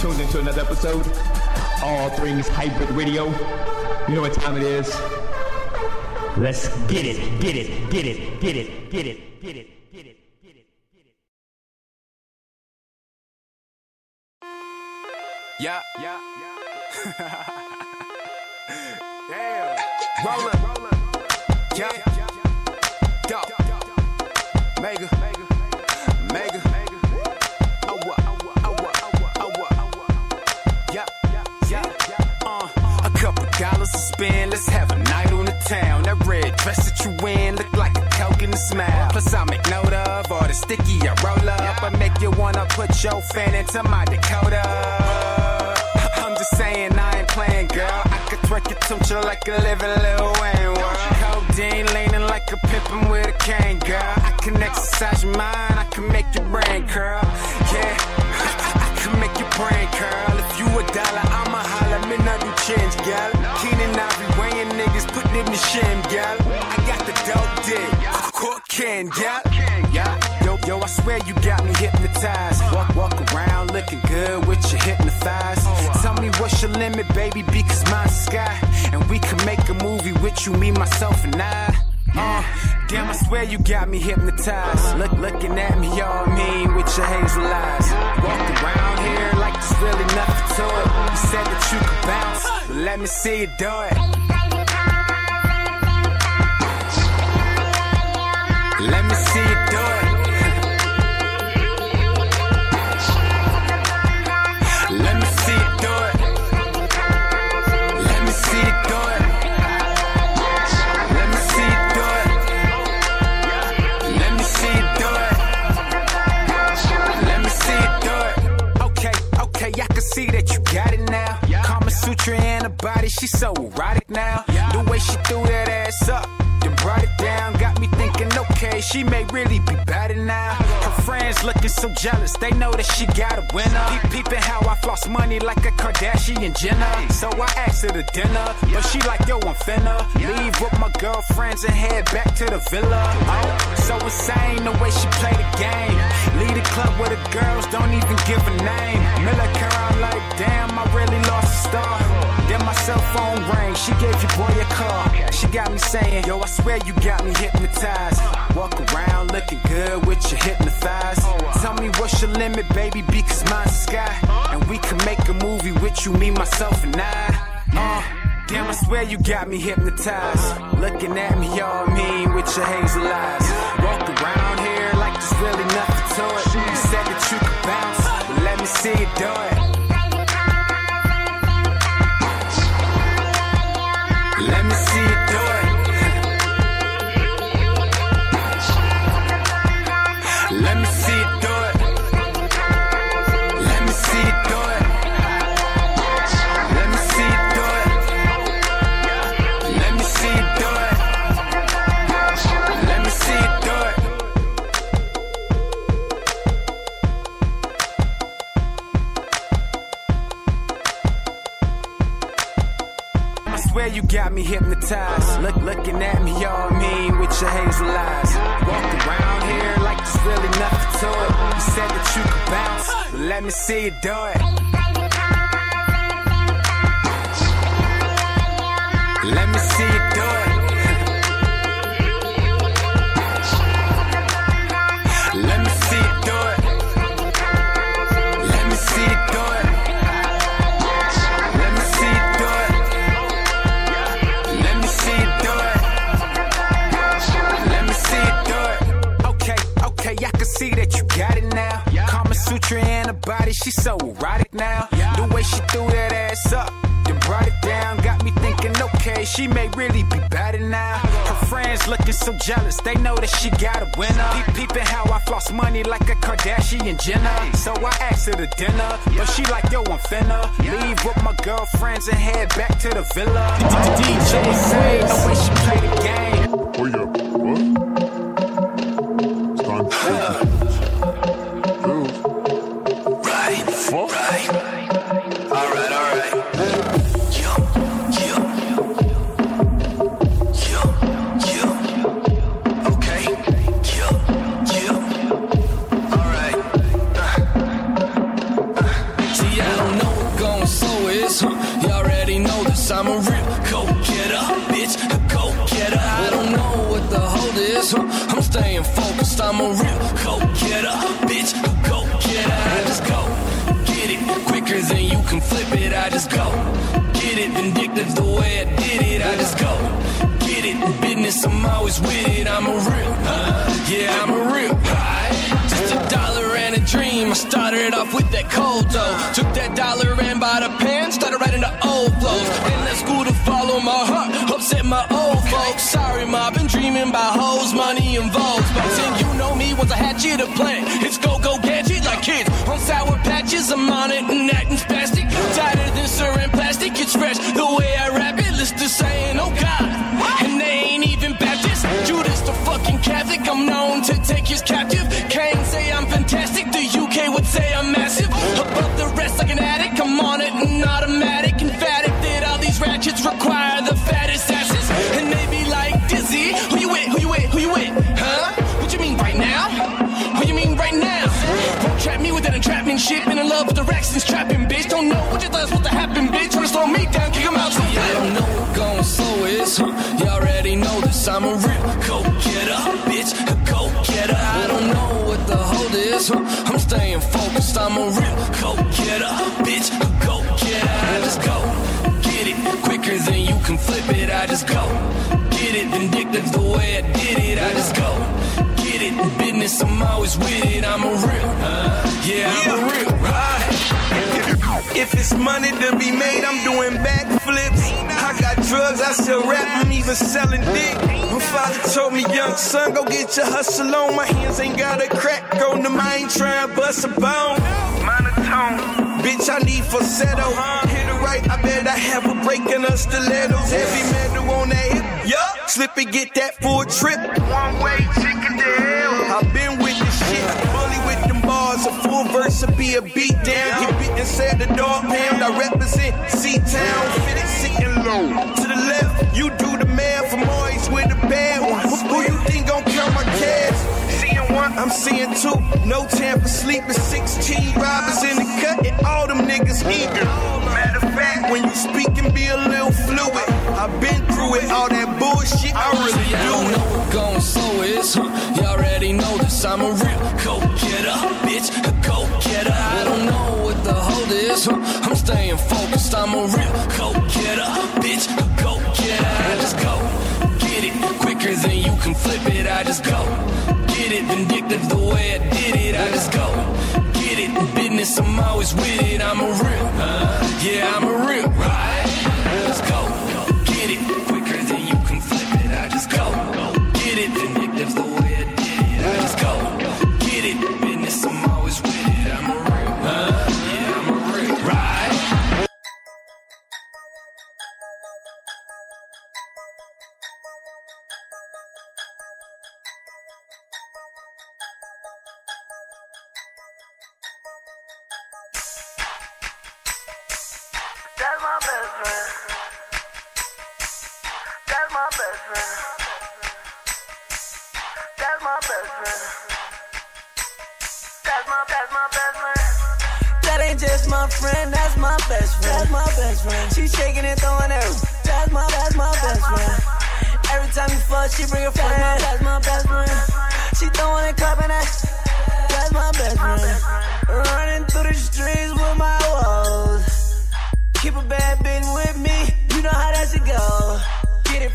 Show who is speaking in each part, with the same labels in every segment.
Speaker 1: tuned into another episode. All Thingz Hybrid Radio. You know what time it is. Let's get it, get it, get it, get it, get it, get it.
Speaker 2: Yeah, yeah, yeah. Damn. Roller, roller. Yeah, Go. Mega. Let's have a night on the town. That red dress that you wearing look like a coke in the smile. Plus I make note of all the sticky I roll up. I make you wanna put your fan into my Dakota. I'm just saying I ain't playing, girl. I could twerk your tuncha like a living Lil Wayne. Codeine leaning like a pimpin' with a cane, girl. I can exercise your mind, I can make your brain curl. Yeah, I can make your brain curl. If you a dollar, I'ma holler, me nothing change, girl. Keenan, I shame, girl. I got the dope dick, cocaine. Yeah, yo, yo, I swear you got me hypnotized. Walk, walk around looking good with your hypnotized. Tell me what's your limit, baby, because mine's sky. And we can make a movie with you, me, myself, and I. Uh, damn, I swear you got me hypnotized. Look, looking at me all mean with your hazel eyes. Walk around here like there's really nothing to it. You said that you could bounce, but let me see you do it. Let me see you do it. Let me see you do it. Let me see you do it. Let me see you do it. Let me see you do it. Okay, okay, I can see that you got it now. Kama Sutra in her body, she's so erotic now. The way she threw that ass up, then brought it down, thinking, okay, she may really be better now. Her friends looking so jealous, they know that she got a winner. Peep, peeping how I floss money like a Kardashian Jenner. So I asked her to dinner, but she like, yo, I'm finna leave with my girlfriends and head back to the villa. Oh, so insane the way she play the game. Lead a club where the girls don't even give a name. Miller I'm like, damn, I really lost a star. Then my cell phone rang, she gave your boy a call. She got me saying, yo, I swear you got me hypnotized. Walk around looking good with your hypnotized. Tell me what's your limit, baby, because mine's the sky. And we can make a movie with you, me, myself, and I. Uh, damn, I swear you got me hypnotized. Looking at me all mean with your hazel eyes. Walk around here like there's really nothing to it. You said that you could bounce, but let me see you do it. Me hypnotized. Look, looking at me all mean with your hazel eyes. Walk around here like there's really nothing to it. You said that you could bounce, but let me see you do it. Let me see you do it. Got it now. Kama Sutra in her body, she's so erotic now. The way she threw that ass up, then brought it down, got me thinking, okay, she may really be better now. Her friends looking so jealous, they know that she got a winner. Peep, peeping how I floss money like a Kardashian Jenner. So I asked her to dinner, but she like, yo, I'm finna leave with my girlfriends and head back to the villa. DJ insane, the way she play the game. I'm
Speaker 3: staying
Speaker 2: focused. I'm a real go getter, bitch. Go getter. I just go get it quicker than you
Speaker 4: can flip it. I just go get it. Vindictive the way I did it. I just go get it. Business, I'm always with it. I'm a real, uh, yeah, I'm a real. guy. Just a dollar and a dream. I started off with that cold dough. Took that dollar and bought a pen, started writing the old flows. And that's cool to follow my heart, upset my old folks. Sorry, ma, been dreaming about hoes, money, and vogues. But then you know me, once I had you to play, it's go go gadget like kids on sour patches. I'm on it and acting spastic, tighter than syrup plastic. It's fresh the way I rap it. Lister saying, oh God, and they ain't even Baptist. Judas the fucking Catholic, I'm known to take his captive. Kane say I'm fantastic, the UK would say I'm massive. Require the fattest asses. And they be like, Dizzy, who you with, who you with, who you with? Huh? What you mean right now? What you mean right now? Won't trap me with that entrapment shit. Been in love with the racks and strapping, bitch. Don't know what you thought was supposed to happen, bitch. Wanna slow me down, kick 'em out. So I don't know flip it. I just go get it vindictive the way I did it. I just go get it in business. I'm always with it. I'm a real, uh, yeah, I'm a real.
Speaker 5: If it's money to be made, I'm doing backflips. I got drugs, I sell rap, I'm even selling dick. My father told me, young son, go get your hustle on. My hands ain't got a crack on them, I ain't trying to bust a bone. Bitch, I need falsetto. Uh-huh. Hit it right, I bet I have a break in her stilettos. Heavy metal on that hip, yup. Slip and get that full trip. One way chicken to hell. I've been with this shit, bully with them bars. A full verse will be a beat down. Get bit said the dog pound. I represent C-Town, fitted sitting low. To the left, you do the man from always with the bad ones. Who, who you think gon' count my cash? Seeing one, I'm seeing two. No time for sleeping. 16 robbers in the cut, and all them niggas eager. Matter of fact, when you speak and be a little fluid, I've been through it. All that bullshit, I really
Speaker 4: I don't know
Speaker 5: it.
Speaker 4: what going slow is. Huh? You already know this. I'm a real go getter, bitch. A go getter. I don't know what the hold is. Huh? I'm staying focused. I'm a real go getter, bitch. A go getter. I just go get it quicker than you can flip it. I just go it vindictive the way I did it. I just go get it in business. I'm always with it. I'm a real, yeah, I'm a
Speaker 6: That's my best friend. That's my best friend. That's my best friend. That's my that's my best friend.
Speaker 7: That ain't just my friend, that's my best friend. That's my best friend. She shaking and throwing her. That's my, that's my best friend. Every time you fuck, she bring a friend. That's my best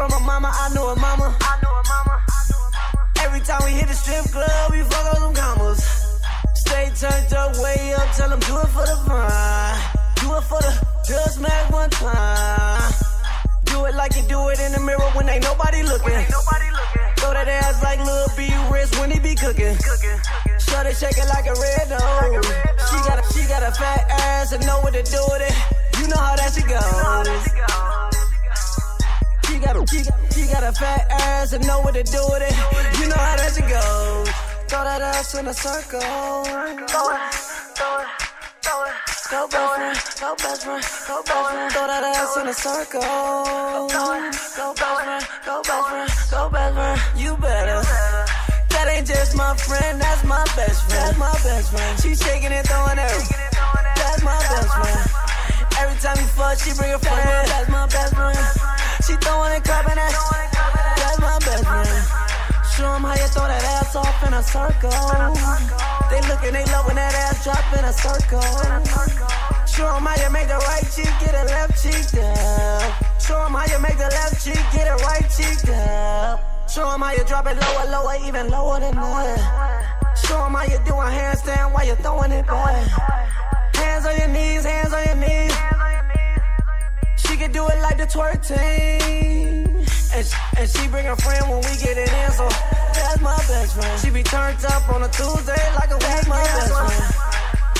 Speaker 7: from her mama, I know her mama.
Speaker 6: I know a mama.
Speaker 7: Every time we hit the strip club, we fuck on them commas. Stay turned up, way up, tell them do it for the fun. Do it for the just smack one time. Do it like you do it in the mirror when ain't nobody looking. Throw that ass like Lil B wrist when he be cooking.
Speaker 6: Cooking.
Speaker 7: Shut it, shake it like a red nose. She got a, she got a fat ass and know what to do with it. You know how that
Speaker 6: that
Speaker 7: goes.
Speaker 6: shit go?
Speaker 7: She got, a, she, got, she got a fat ass and know what to do with it. You know how that shit goes. Throw that ass in a circle.
Speaker 6: Throw it, throw it, throw it.
Speaker 7: Go best friend, go best friend, go best friend. Throw that ass in a circle. Go best friend, go best friend, go best friend. You better. That ain't just my friend, that's my best friend. That's my best friend. She shaking and throwing her. That's my best friend. Every time you fuck, she bring a friend. That's my best friend. She throwing and clapping that. That's my best friend. Show 'em how you throw that ass off in a circle. They looking, they loving that ass drop in a circle. Show 'em how you make the right cheek get a left cheek down. Show 'em how you make the left cheek get a right cheek down. Show 'em how you drop it lower, lower, even lower than that. Show 'em how you do a handstand while you're throwing it back. Hands on your knees, hands on your knees. Can do it like the twerk team. And she, and she bring her friend when we get it in, so that's my best friend. She be turned up on a Tuesday like a week, my best friend.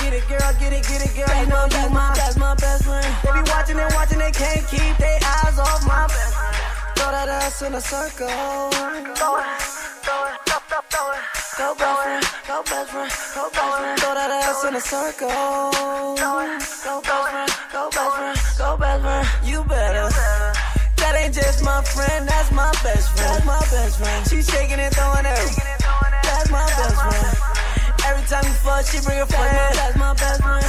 Speaker 7: Get it, girl, get it, get it, girl. You know that's my, that's my best friend. They be watching and watching, they can't keep their eyes off my best friend. Throw that ass in a circle. Throw it, throw it, throw it, throw it. Go best friend, go best friend, go best friend. Throw that ass in a circle. Go best friend, go best friend, go best friend. You better. That ain't just my friend, that's my best friend. That's my best friend. She shaking and throwing it. That's my best friend. Every time you fuck, she bring a friend. That's my best friend.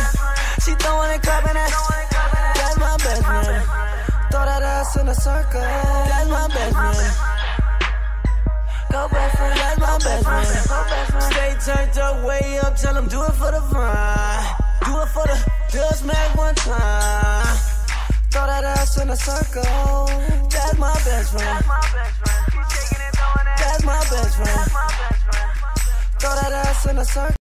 Speaker 7: She throwing it, clapping it. That's my best friend. Throw that ass in a circle. That's my best friend. Go best friend, that's my best friend. Stay turned up, way up, tell them do it for the fun. Do it for the, just smack one time. Throw that ass in a circle. That's my best friend. That's my best friend. Throw that ass in a circle.